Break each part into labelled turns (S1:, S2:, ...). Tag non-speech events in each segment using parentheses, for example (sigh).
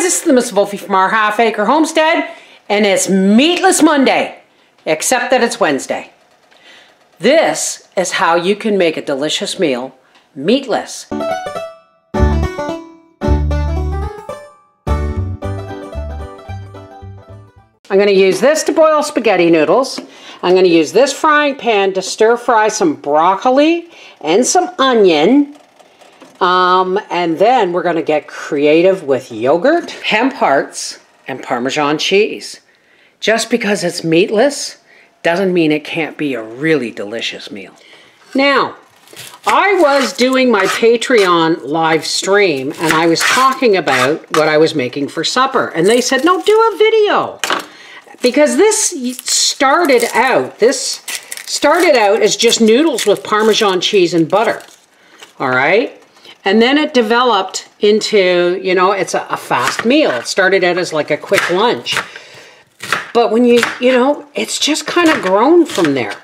S1: friends, this is the Miss Wolfie from our Half Acre Homestead, and it's Meatless Monday, except that it's Wednesday. This is how you can make a delicious meal meatless. I'm going to use this to boil spaghetti noodles. I'm going to use this frying pan to stir fry some broccoli and some onion. Um, and then we're to get creative with yogurt, hemp hearts, and Parmesan cheese. Just because it's meatless doesn't mean it can't be a really delicious meal. Now, I was doing my Patreon live stream and I was talking about what I was making for supper. And they said, no, do a video because this started out, this started out as just noodles with Parmesan cheese and butter, all right? And then it developed into, you know, it's a, a fast meal. It started out as like a quick lunch. But when you, you know, it's just kind of grown from there.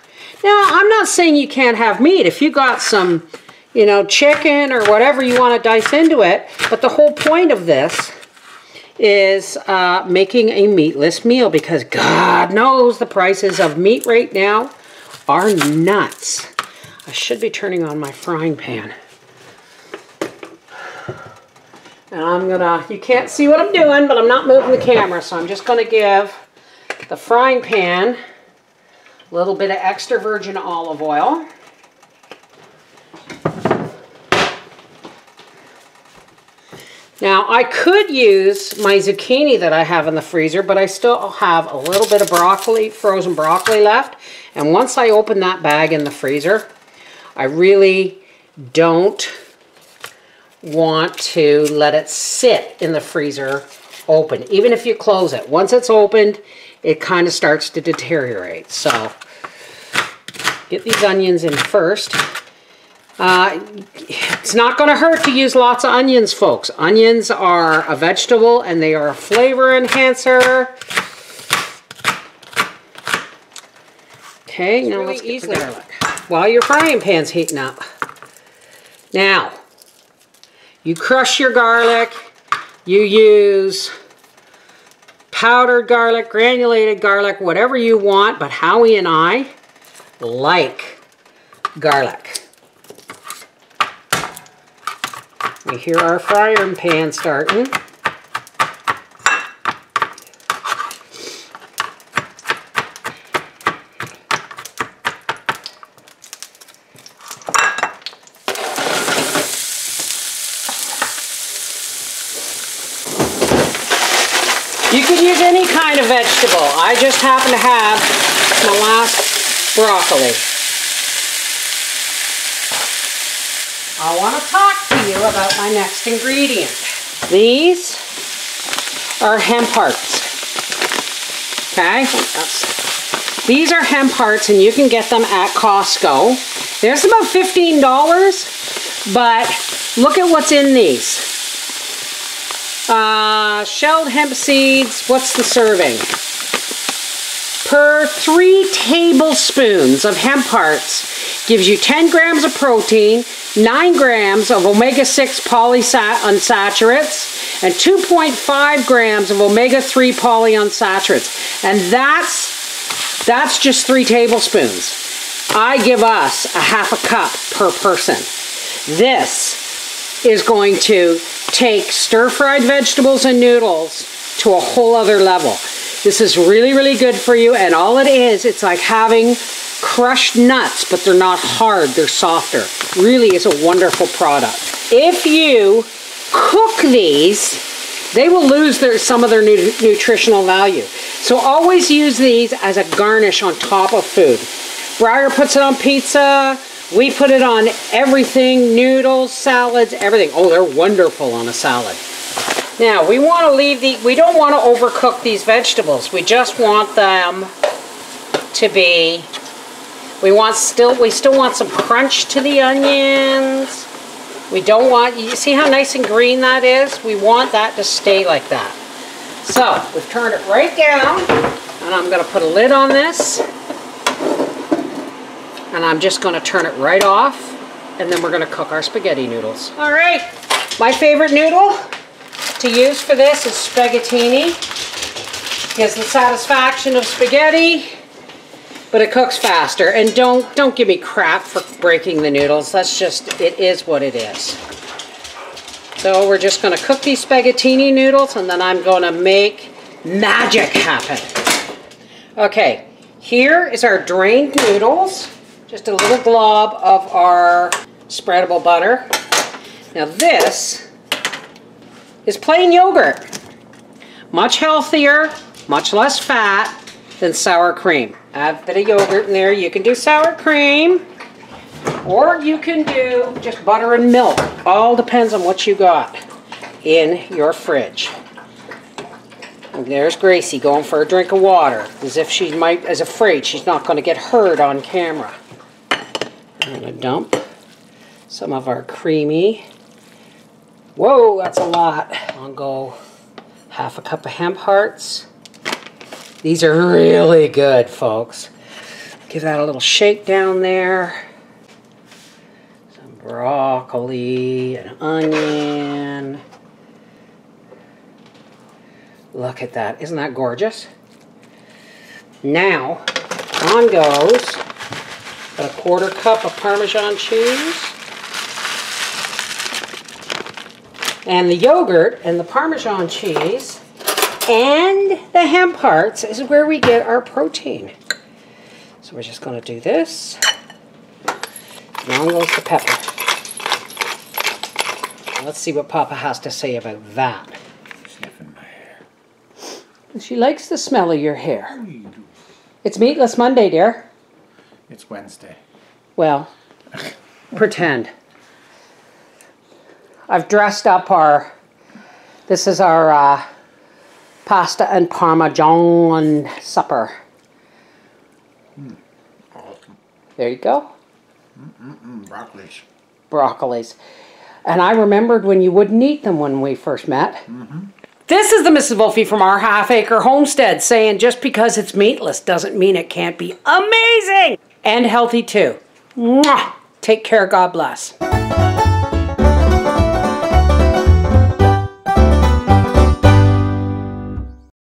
S1: Now, I'm not saying you can't have meat. If you got some, you know, chicken or whatever you want to dice into it, but the whole point of this is uh, making a meatless meal because God knows the prices of meat right now are nuts. I should be turning on my frying pan. And I'm gonna, you can't see what I'm doing, but I'm not moving the camera, so I'm just gonna give the frying pan a little bit of extra virgin olive oil. Now, I could use my zucchini that I have in the freezer, but I still have a little bit of broccoli, frozen broccoli left. And once I open that bag in the freezer, I really don't want to let it sit in the freezer open, even if you close it. Once it's opened, it kind of starts to deteriorate. So, get these onions in first. Uh, it's not going to hurt to use lots of onions, folks. Onions are a vegetable and they are a flavor enhancer. Okay, now let's get the garlic. While your frying pan's heating up. Now, you crush your garlic. You use powdered garlic, granulated garlic, whatever you want, but Howie and I like garlic. We hear our frying pan starting. You could use any kind of vegetable. I just happen to have my last broccoli. I want to talk to you about my next ingredient. These are hemp hearts. Okay? That's, these are hemp hearts and you can get them at Costco. There's about $15, but look at what's in these. Uh, shelled hemp seeds, what's the serving? Per three tablespoons of hemp hearts gives you 10 grams of protein, 9 grams of omega-6 polyunsaturates, and 2.5 grams of omega-3 polyunsaturates. And that's, that's just 3 tablespoons. I give us a half a cup per person. This is going to take stir-fried vegetables and noodles to a whole other level. This is really, really good for you, and all it is, it's like having crushed nuts, but they're not hard, they're softer. Really is a wonderful product. If you cook these, they will lose their, some of their nu nutritional value. So always use these as a garnish on top of food. Briar puts it on pizza, we put it on everything, noodles, salads, everything. Oh, they're wonderful on a salad. Now, we want to leave the, we don't want to overcook these vegetables. We just want them to be we want still, we still want some crunch to the onions. We don't want, you see how nice and green that is? We want that to stay like that. So, we've turned it right down, and I'm going to put a lid on this. And I'm just going to turn it right off, and then we're going to cook our spaghetti noodles. All right, my favorite noodle, to use for this is spaghettini. Gives the satisfaction of spaghetti, but it cooks faster. And don't don't give me crap for breaking the noodles. That's just it is what it is. So we're just going to cook these spaghettini noodles and then I'm going to make magic happen. Okay, here is our drained noodles. Just a little glob of our spreadable butter. Now this is plain yogurt. Much healthier, much less fat than sour cream. Add a bit of yogurt in there. You can do sour cream or you can do just butter and milk. All depends on what you got in your fridge. And there's Gracie going for a drink of water, as if she might, is afraid she's not going to get hurt on camera. I'm going to dump some of our creamy. Whoa, that's a lot. I'll go half a cup of hemp hearts. These are really good, folks. Give that a little shake down there Some broccoli and onion. Look at that. Isn't that gorgeous? Now, on goes a quarter cup of Parmesan cheese. And the yogurt and the Parmesan cheese and the hemp hearts is where we get our protein. So we're just going to do this. Now goes the pepper. Let's see what Papa has to say about that.
S2: Sniffing my hair.
S1: She likes the smell of your hair.
S2: What do you do?
S1: It's Meatless Monday, dear.
S2: It's Wednesday.
S1: Well, (laughs) pretend. I've dressed up our, this is our uh, pasta and parmesan supper.
S2: Awesome.
S1: There you go.
S2: Mm, broccolis.
S1: Broccolis. And I remembered when you wouldn't eat them when we first met. This is the Mrs. Wolfie from our half acre homestead saying just because it's meatless doesn't mean it can't be amazing and healthy too. Mwah! Take care. God bless.